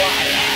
quiet.